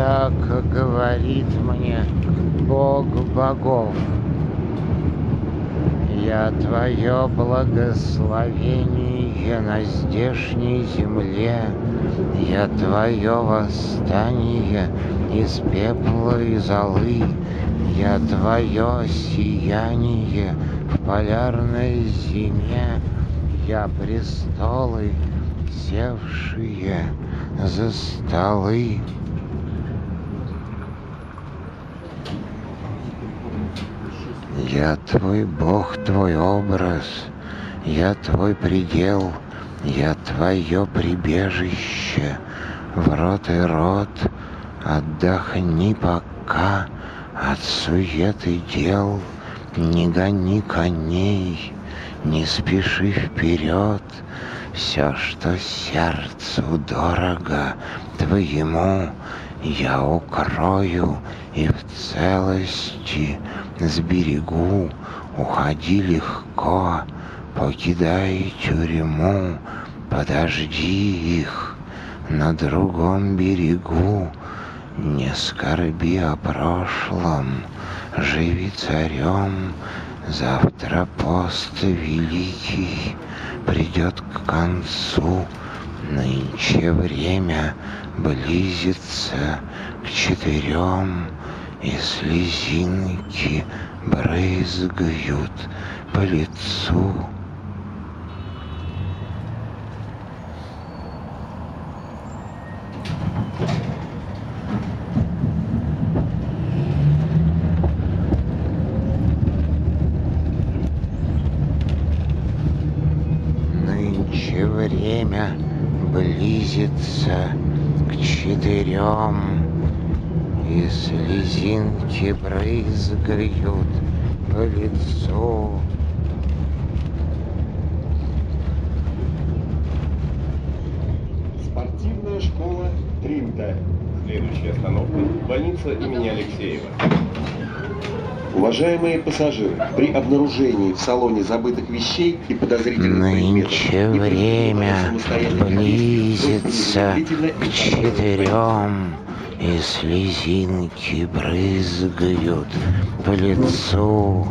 Так говорит мне Бог богов. Я твое благословение на здешней земле, Я твое восстание из пепла и золы, Я твое сияние в полярной зиме, Я престолы, севшие за столы. Я твой Бог, твой образ, я твой предел, я твое прибежище, в рот и рот отдохни пока от суеты дел, не гони коней, не спеши вперед, все, что сердцу дорого твоему, я укрою и в целости сберегу, уходи легко, покидай тюрьму, подожди их на другом берегу, не скорби о прошлом, живи царем, завтра пост великий придет к концу, нынче время близится к четырем, и слезинки брызгают по лицу. Нынче время близится к четырем, и слезинки брызгают по лицу. Спортивная школа Тринта. Следующая остановка – больница имени Алексеева. Уважаемые пассажиры, при обнаружении в салоне забытых вещей и подозрительных Нынче предметов время близится к четырем, и слезинки брызгают по лицу.